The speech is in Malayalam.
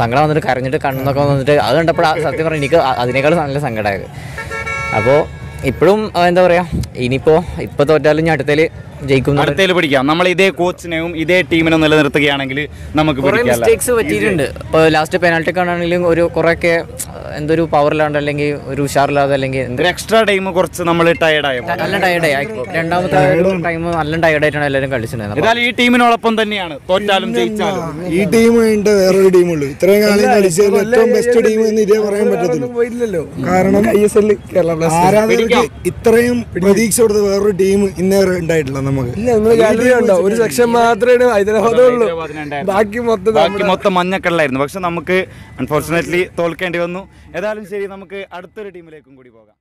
സങ്കടം വന്നിട്ട് കരഞ്ഞിട്ട് കണ്ണെന്നൊക്കെ വന്നിട്ട് അത് കണ്ടപ്പോൾ സത്യം പറഞ്ഞാൽ എനിക്ക് അതിനേക്കാളും നല്ല സങ്കടമായത് അപ്പോൾ ഇപ്പോഴും എന്താ പറയുക ഇനിയിപ്പോൾ ഇപ്പോൾ തോറ്റാലും ഞാൻ അടുത്തേൽ ജയിക്കും അടുത്തേൽ പിടിക്കാം. നമ്മൾ ഇതേ കോച്ചിനെയും ഇതേ ടീമിനും നിലനിർത്തുകയാണെങ്കിൽ നമുക്ക് മിസ്റ്റേക്സ് പറ്റിയിട്ടുണ്ട്. ഇപ്പോൾ ലാസ്റ്റ് പെനാൾട്ടി കാണാണെങ്കിലും ഒരു കുറേയൊക്കെ എന്തൊരു പവറില്ലാണ്ട് അല്ലെങ്കിൽ ഒരു ഉഷാറില്ലാതെ അല്ലെങ്കിൽ എക്സ്ട്രാ ടൈം കുറച്ച് നമ്മൾ ടയർഡായി നല്ല ടയർഡായി രണ്ടാമത്തെ ടൈം നല്ല ടയർഡായിട്ടാണ് എല്ലാവരും കളിച്ചിട്ടുണ്ടായിരുന്നത്. ഈ ടീമിനോടൊപ്പം തന്നെയാണ്. തോറ്റാലും ജയിച്ചാലും. ഈ ടീം കഴിഞ്ഞിട്ട് വേറൊരു ടീമുള്ളൂ ഇത്രയും കാലം കളിച്ചതിൽ ഏറ്റവും ബെസ്റ്റ് ടീം എന്ന് ഇതേ പറയാൻ പറ്റത്തില്ല. കാരണം കേരള ബ്ലാസ്റ്റേഴ്സ്. ആരാധകർക്ക് ഇത്രയും പ്രതീക്ഷ കൊടുത്ത വേറൊരു ടീം ഇന്നേറെ ഉണ്ടായിട്ടില്ല നമുക്ക്. ഇല്ല നിങ്ങൾ ഗാലറി ഉണ്ടോ ഒരു സെക്ഷൻ മാത്രമേ ഹൈദരാബാദേ ഉള്ളൂ. ബാക്കി മൊത്തം ബാക്കി മൊത്തം മഞ്ഞക്കള്ളായിരുന്നു പക്ഷെ നമുക്ക് അൺഫോർച്ചുനേറ്റ്ലി തോൽക്കേണ്ടി വന്നു. ഏതായാലും ശരി നമുക്ക് അടുത്തൊരു ടീമിലേക്കും കൂടി പോകാം.